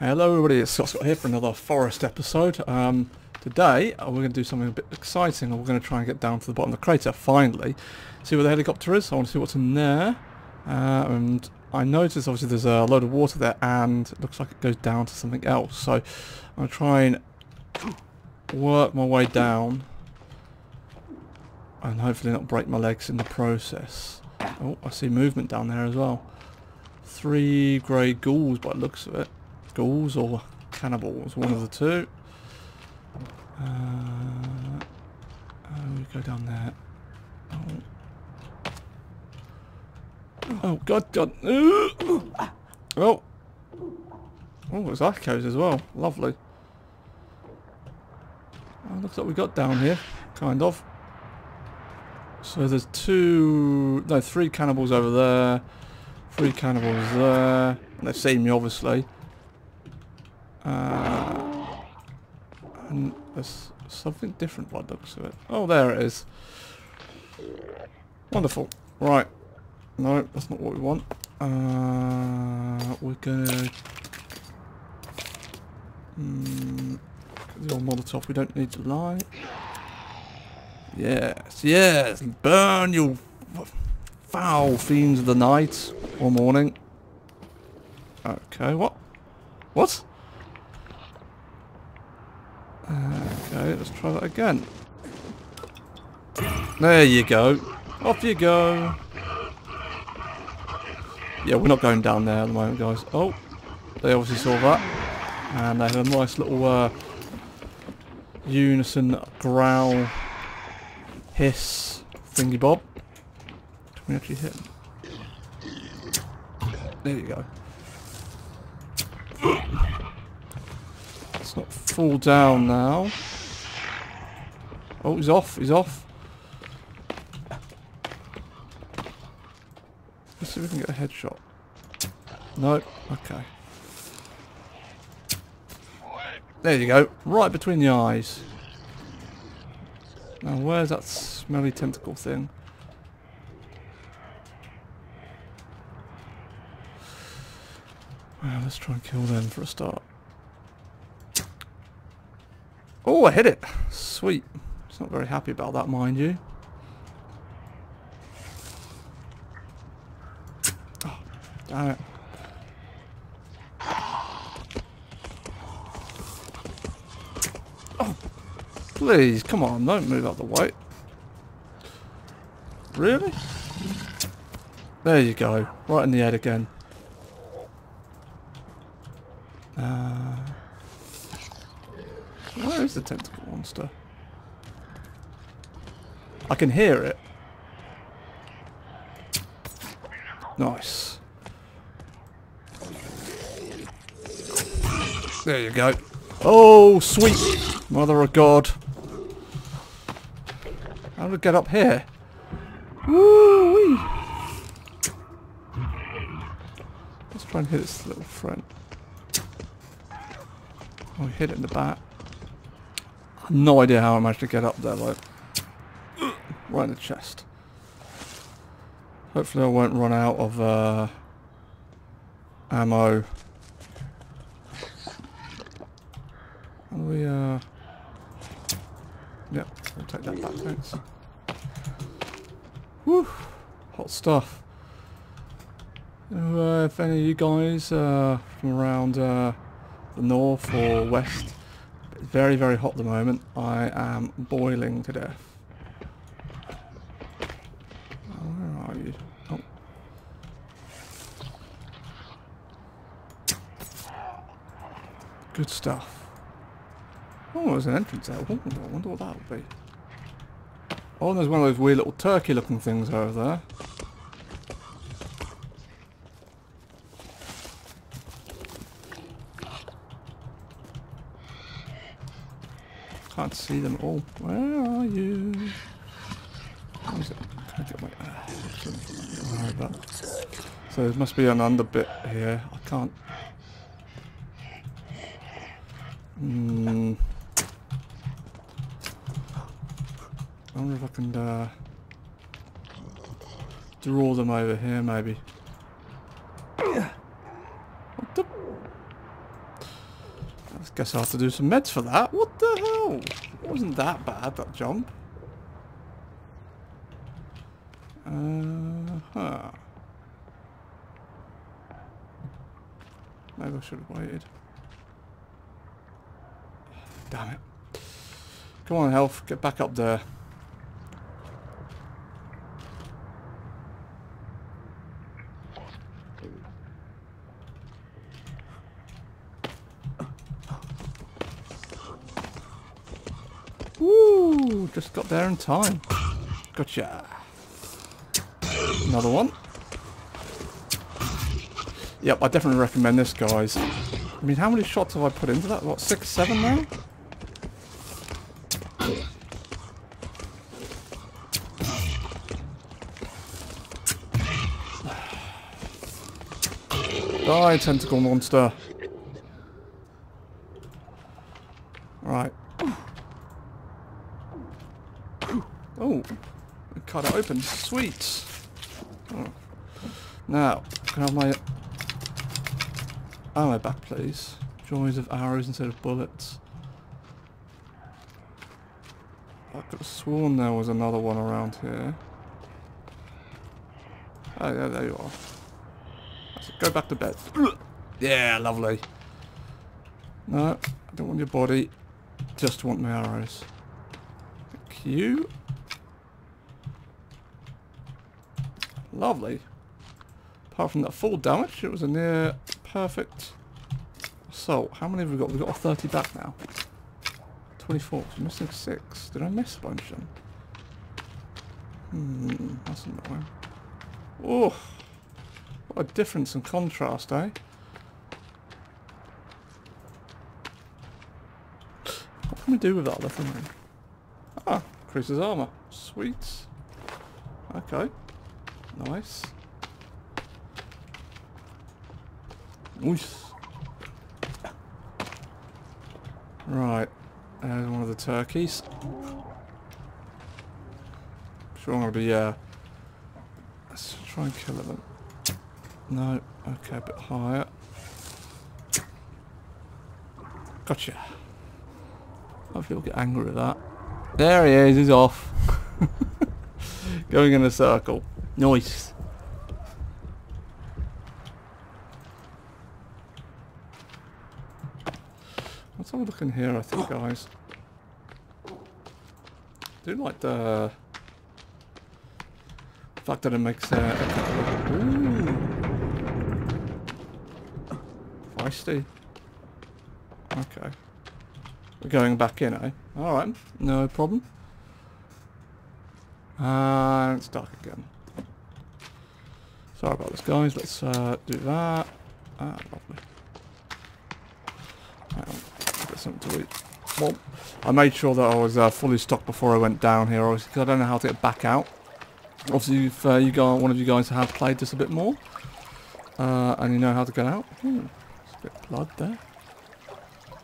Hello everybody, it's Scott Scott here for another forest episode. Um, today uh, we're going to do something a bit exciting. and We're going to try and get down to the bottom of the crater, finally. See where the helicopter is. I want to see what's in there. Uh, and I noticed obviously there's a load of water there and it looks like it goes down to something else. So I'm going to try and work my way down and hopefully not break my legs in the process. Oh, I see movement down there as well. Three grey ghouls by the looks of it ghouls or cannibals, one of the two. Uh, oh, we go down there. Oh, oh God, God. Oh. Oh, there's echoes as well. Lovely. Oh, looks like we got down here, kind of. So there's two, no, three cannibals over there. Three cannibals there. They've seen me, obviously. Uh, and there's something different by the looks of it. Oh, there it is. Wonderful. Right. No, that's not what we want. Uh, we're gonna... Mm, the old Molotov, we don't need to light. Yes, yes, burn you foul fiends of the night or morning. Okay, what? What? Okay, let's try that again. There you go. Off you go. Yeah, we're not going down there at the moment, guys. Oh, they obviously saw that. And they had a nice little uh, unison growl hiss thingy bob. Can we actually hit? There you go. Not fall down now. Oh, he's off. He's off. Let's see if we can get a headshot. No. Okay. There you go. Right between the eyes. Now, where's that smelly tentacle thing? Well, let's try and kill them for a start. Oh, I hit it. Sweet. It's not very happy about that, mind you. Oh, damn it. Oh, please, come on, don't move out the way. Really? There you go. Right in the head again. Uh, where is the tentacle monster? I can hear it. Nice. There you go. Oh, sweet mother of God. How do we get up here? Woo -wee. Let's try and hit this little friend. Oh, hit it in the back. No idea how I managed to get up there, like, right in the chest. Hopefully I won't run out of uh, ammo. Do we, uh... Yeah, we'll take that back, thanks. Whew, hot stuff. Uh, if any of you guys uh, from around uh, the north or west very, very hot at the moment. I am boiling to death. Where are you? Oh. Good stuff. Oh, there's an entrance there. Ooh, I wonder what that would be. Oh, there's one of those weird little turkey looking things over there. I can't see them all. Where are you? Uh, so there must be an under bit here. I can't... Hmm... I wonder if I can uh, draw them over here maybe. What the? I guess I'll have to do some meds for that. What the? Wasn't that bad, that jump. Uh huh. Maybe I should have waited. Damn it. Come on, health. Get back up there. Woo! Just got there in time. Gotcha. Another one. Yep, I definitely recommend this, guys. I mean, how many shots have I put into that? What, six, seven now? Die, tentacle monster. Right. Oh, cut it open. Sweet. Oh. Now, can I have my ammo back, please? Joys of arrows instead of bullets. I could have sworn there was another one around here. Oh, yeah, there you are. Go back to bed. Yeah, lovely. No, I don't want your body. Just want my arrows. Thank you. Lovely. Apart from that full damage, it was a near perfect assault. How many have we got? We've got 30 back now. 24. So missing 6. Did I miss a bunch of them? Hmm, that's annoying. Oh! What a difference in contrast, eh? What can we do with that other thing? Ah, increases armor. Sweet. Okay. Nice. Nice. Right. There's one of the turkeys. Sure I'm gonna be, uh... Let's try and kill them. No. Okay, a bit higher. Gotcha. Hopefully he'll get angry with that. There he is, he's off. Going in a circle. Nice. Let's have a look in here, I think, guys. I do like the fact that it makes uh, Ooh. Feisty. Okay. We're going back in, eh? Alright, no problem. And it's dark again. Sorry about this, guys. Let's uh, do that. Ah, lovely. Get something to eat. Well, I made sure that I was uh, fully stocked before I went down here, obviously, because I don't know how to get back out. Obviously, if uh, you guys, one of you guys have played this a bit more, uh, and you know how to get out. Hmm. a bit of blood there.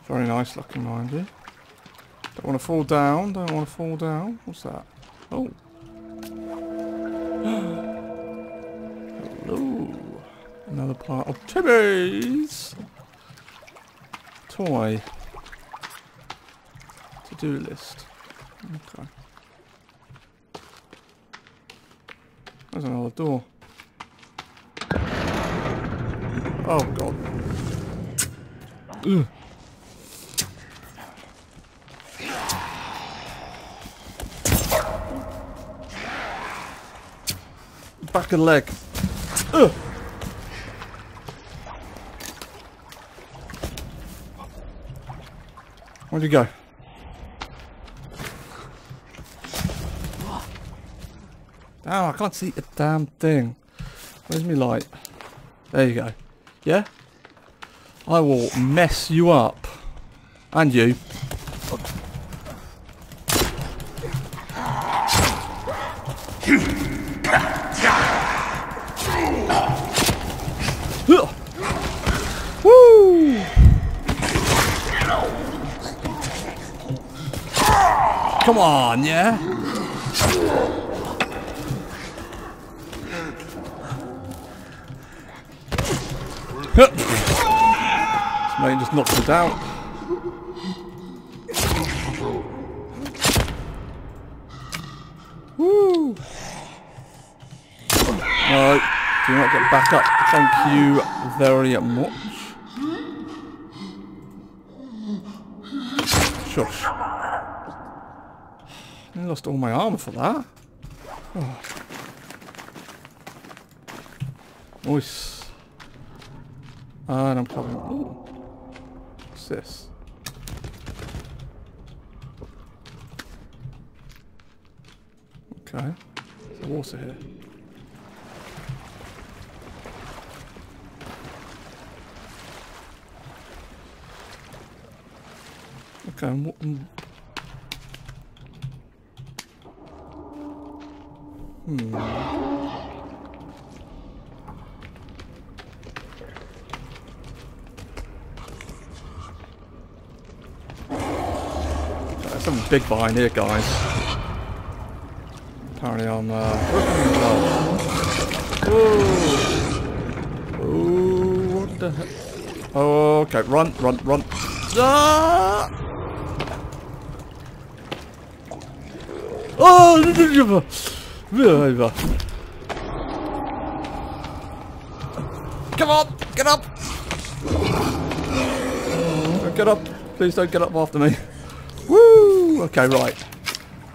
Very nice looking, mind you. Don't want to fall down. Don't want to fall down. What's that? Oh. Another part of Timmy's toy to-do list. Okay. There's another door. Oh god. Ugh. Back and leg. Ugh. Where'd you go? Damn, I can't see a damn thing. Where's my light? There you go. Yeah? I will mess you up. And you. Come on, yeah? this man just knocked us out. Woo! All right, do not get back up. Thank you very much. Shush. Lost all my armor for that. Oh. Nice. And I'm coming. Ooh. What's this? Okay. There's water here. Okay, and what, mm. Hmm. There's something big behind here, guys. Apparently I'm, uh... Oh, what the heck? Oh, okay, run, run, run. Ah! Oh, Come on, get up! Get up! Please don't get up after me. Woo! Okay, right.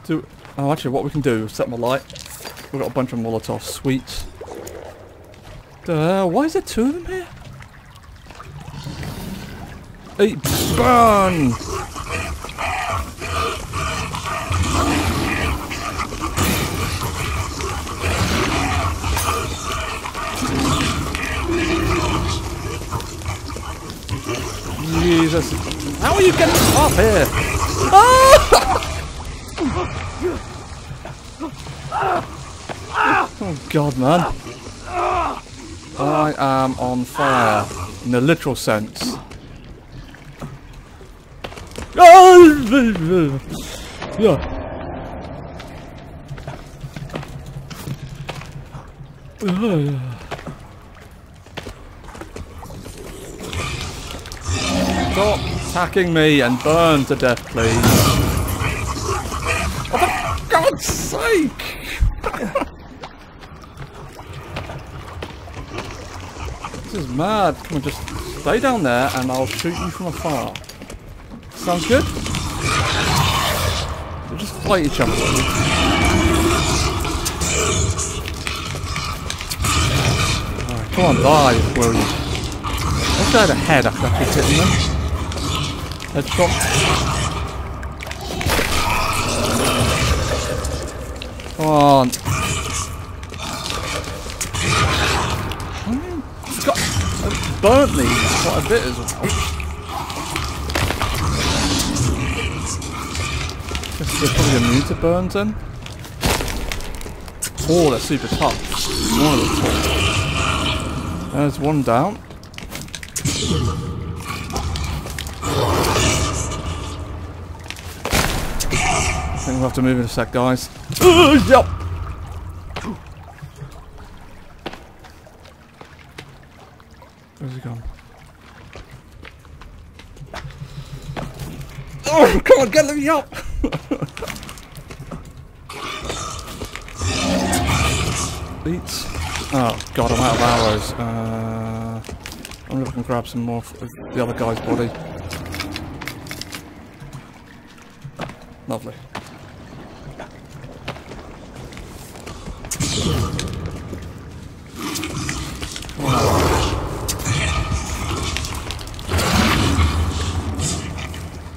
So, oh, actually, what we can do is set my light. We've got a bunch of Molotov sweets. Uh, why is there two of them here? Eat, burn! Jesus. How are you getting off here? Ah! Oh god, man. I am on fire. In the literal sense. Yeah. Stop attacking me and burn to death, please. Oh, for God's sake! this is mad. Come on, just stay down there and I'll shoot you from afar. Sounds good? We'll just fight each other. Come on, die, will you? Wish I had a head after hitting them. Headshot. Come on. It's got burnt me quite a bit as well. Guess they're probably immune to burns then. Oh, they're super tough. One of them. There's one down. Think we'll have to move in a sec, guys. Uh, yep. Where's he gone? Oh, come on, get me up! Beats. Oh, God, I'm out of arrows. Uh, I'm gonna can grab some more of the other guy's body. Lovely.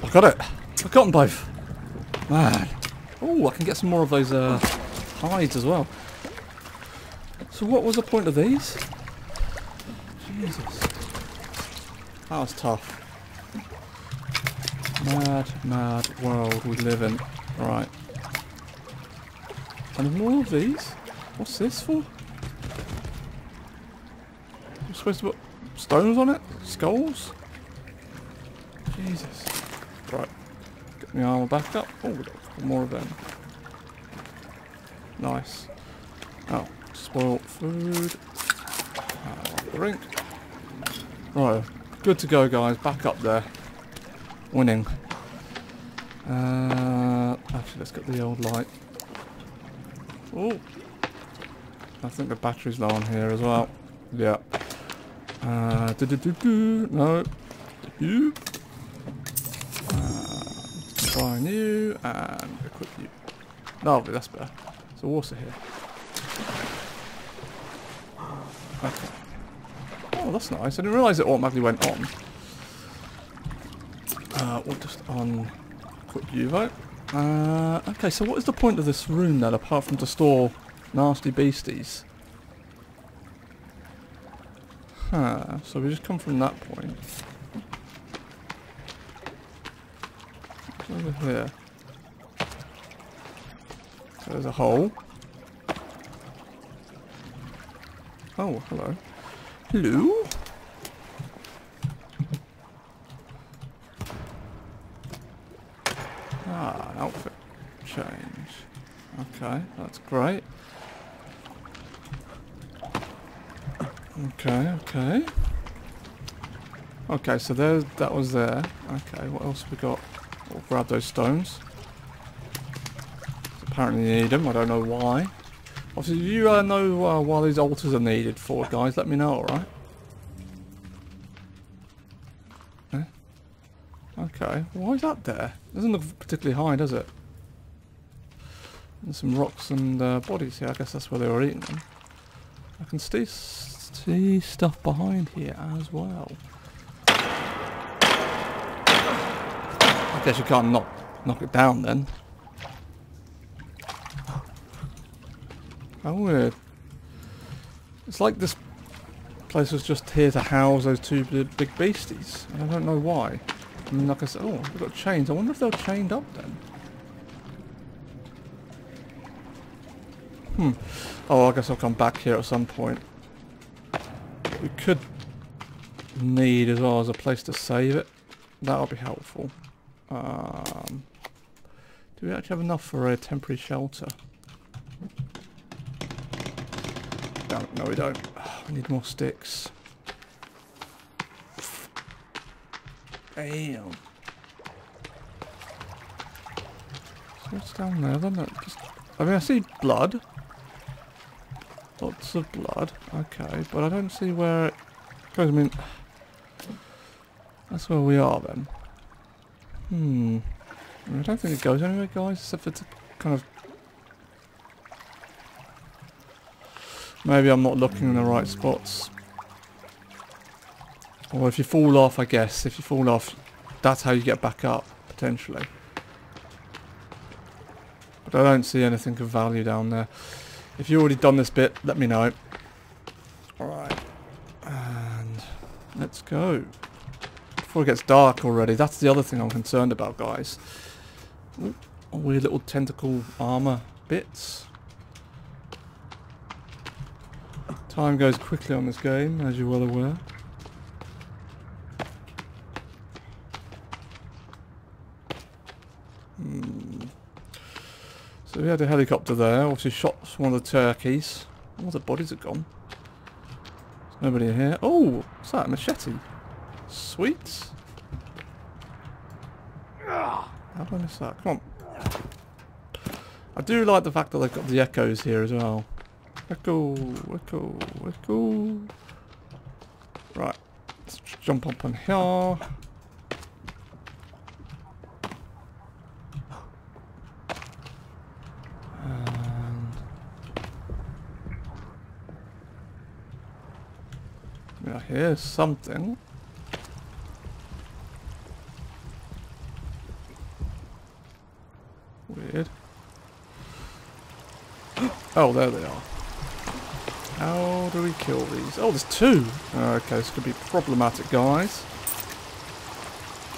I got it. I've got them both. Man. Oh, I can get some more of those uh, hides as well. So what was the point of these? Jesus. That was tough. Mad, mad world we live in. Right. And more of these? What's this for? I'm supposed to put stones on it? Skulls? Jesus. Right. Get my armor back up. Oh, we got more of them. Nice. Oh, spoiled food. Drink. Right, good to go guys. Back up there. Winning. Uh, actually, let's get the old light. Oh. I think the battery's low on here as well. Yeah. Uh, do do do. No. You. Uh, you and equip you. Lovely, that's better. So water here. Okay. Oh, that's nice. I didn't realise it automatically went on. Uh, we'll just on equip you, right? Uh, okay, so what is the point of this room then, apart from to store nasty beasties? Huh, so we just come from that point. What's over here? There's a hole. Oh, hello. Hello? Ah, an outfit change. Okay, that's great. Okay, okay. Okay, so there, that was there. Okay, what else we got? We'll grab those stones. Apparently need them, I don't know why. Obviously, you uh, know uh, why these altars are needed for, guys, let me know, alright? Eh? Okay, why is that there? Doesn't look particularly high, does it? And some rocks and uh, bodies here, I guess that's where they were eating them. I can see, see stuff behind here as well. I guess you can't knock, knock it down then. How weird. It's like this place was just here to house those two big beasties. I don't know why. I mean, like I said, oh, we've got chains. I wonder if they're chained up then. Hmm. Oh, I guess I'll come back here at some point. We could need as well as a place to save it. That would be helpful. Um, do we actually have enough for a temporary shelter? don't. No, we don't. we need more sticks. Damn. So what's down there then? Just, I mean, I see blood. Lots of blood. Okay, but I don't see where it goes. I mean, that's where we are then. Hmm. I don't think it goes anywhere, guys, except for to kind of Maybe I'm not looking in the right spots. Or if you fall off, I guess. If you fall off, that's how you get back up, potentially. But I don't see anything of value down there. If you've already done this bit, let me know. Alright. And let's go. Before it gets dark already. That's the other thing I'm concerned about, guys. Ooh, weird little tentacle armor bits. Time goes quickly on this game, as you're well aware. Hmm. So we had a helicopter there, obviously shot one of the turkeys. All the bodies are gone. There's nobody here. Oh, what's that? A machete. Sweet. How did I miss that? Come on. I do like the fact that they've got the echoes here as well. Echo, echo, echo. Right, let's jump up on here. Here's something. Weird. Oh, there they are. How do we kill these? Oh, there's two! Okay, this could be problematic, guys.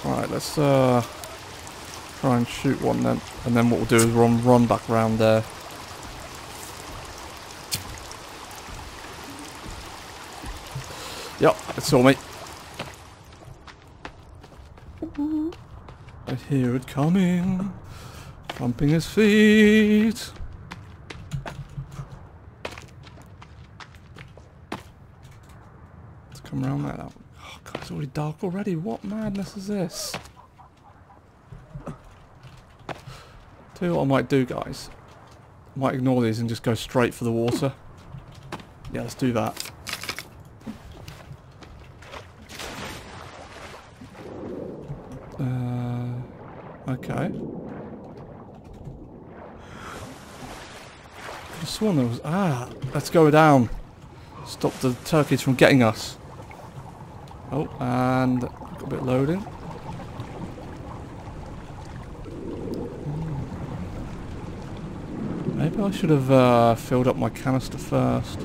Alright, let's uh, try and shoot one then. And then what we'll do is run, run back around there. Yep, it saw me. I hear it coming. Pumping his feet. Let's Come around that. Oh god, it's already dark already. What madness is this? Tell you what I might do, guys. Might ignore these and just go straight for the water. Yeah, let's do that. Uh, okay. I sworn there was... Ah, let's go down. Stop the turkeys from getting us. Oh, and got a bit loading. Maybe I should have uh, filled up my canister first.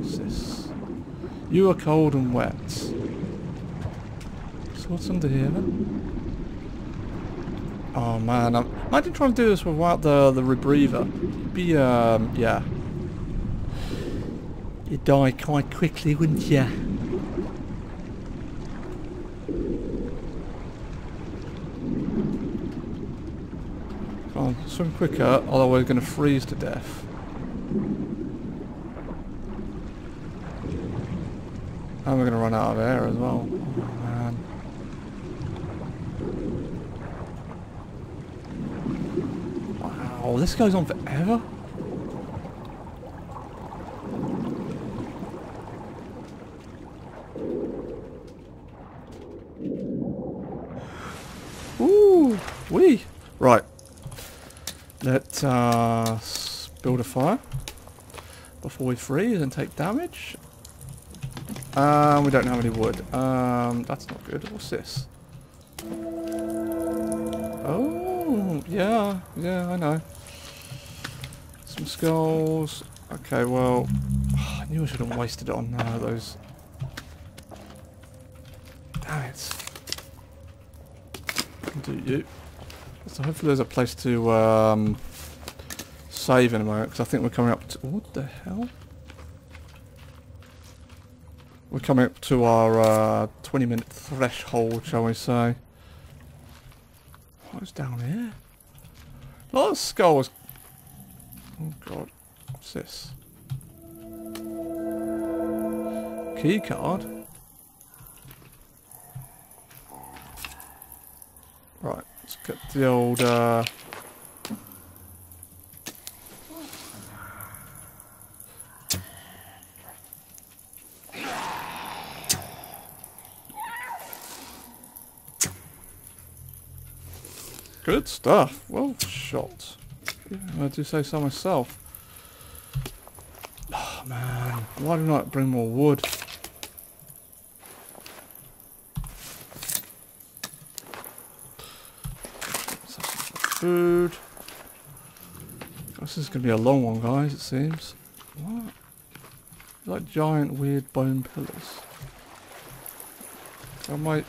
What's this? You are cold and wet. So what's under here then? Oh man, I'm, imagine trying to do this without the the rebreather. It'd be um yeah. You'd die quite quickly, wouldn't you? Come on, swim quicker, otherwise we're going to freeze to death. And we're going to run out of air as well. Oh, this goes on forever? Ooh, wee. Right. Let us build a fire before we freeze and take damage. Um, we don't have any wood. Um, that's not good. What's this? Oh, yeah, yeah, I know. Skulls. Okay, well, I knew I should have wasted it on uh, those. Damn it. Do you? So hopefully there's a place to um, save in a moment, because I think we're coming up to... What the hell? We're coming up to our uh, 20 minute threshold, shall we say. What's down here? A lot of skulls. Oh god. What's this? Key card? Right, let's get the old uh Good stuff. Well shot. I do say so myself. Oh man, why didn't I bring more wood? Food. This is going to be a long one, guys, it seems. What? Like giant, weird bone pillars. I might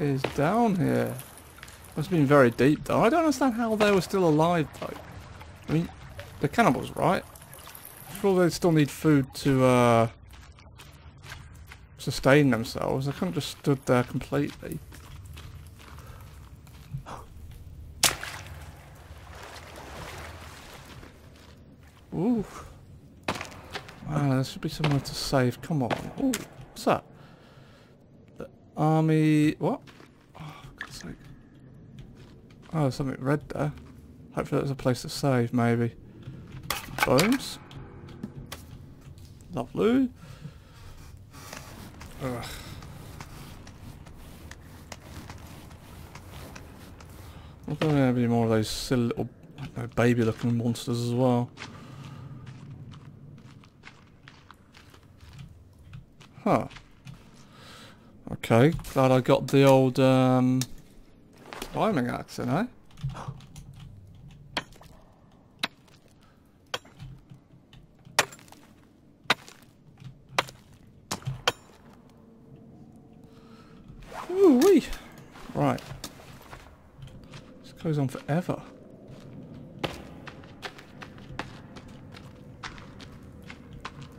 is down here? Must have been very deep though. I don't understand how they were still alive though. I mean, they're cannibals, right? Sure they still need food to uh, sustain themselves. They couldn't just stood there completely. Ooh. Wow, there should be somewhere to save. Come on. Ooh, what's that? The Army... What? Oh, something red there. Hopefully there's a place to save, maybe. Bones. Lovely. Ugh. There's going to be more of those silly little know, baby-looking monsters as well. Huh. Okay, glad I got the old um, climbing axe in, eh? Ooh wee! Right. This goes on forever.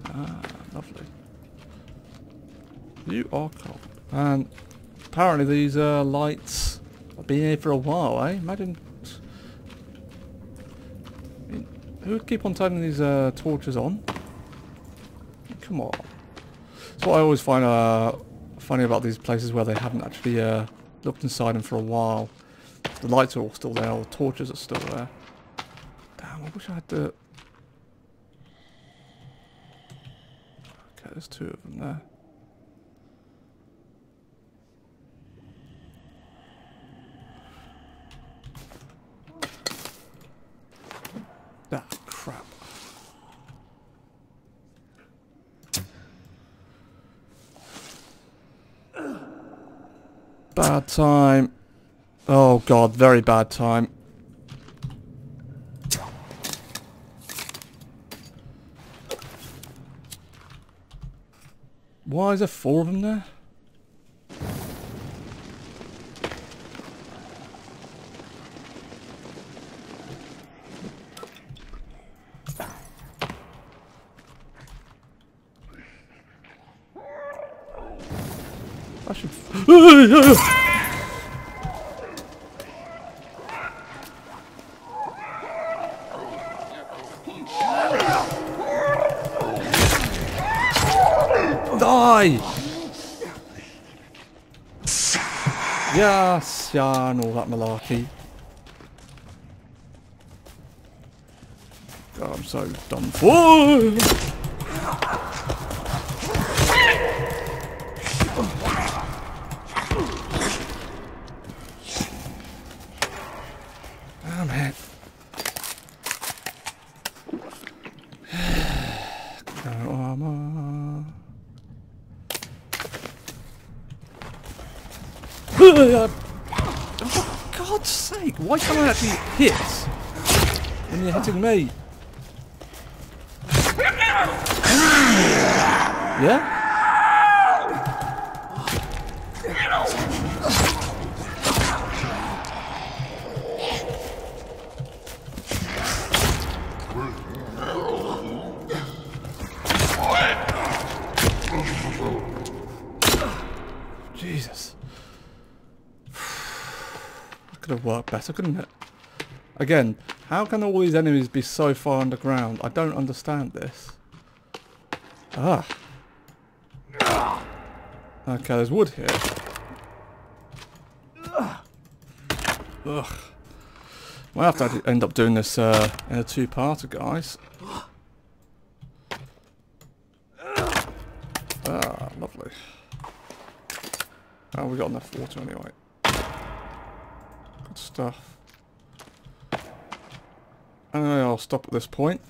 Ah, lovely. You are cold. And apparently these uh, lights been here for a while, eh? Imagine... I Who would keep on turning these uh, torches on? Come on. That's what I always find uh, funny about these places where they haven't actually uh, looked inside them for a while. The lights are all still there, all the torches are still there. Damn, I wish I had the... Okay, there's two of them there. Ah, crap. Bad time. Oh god, very bad time. Why is there four of them there? I should... Die! Yes, yeah, and all that malarkey. God, I'm so done for. 60 hits when you're hitting me. Yeah? Jesus. that could have worked better, couldn't it? Again, how can all these enemies be so far underground? I don't understand this. Ah. Okay, there's wood here. Ugh. Might have to end up doing this uh, in a two-parter, guys. Ah, lovely. Oh, we got enough water anyway. Good stuff. Anyway, I'll stop at this point.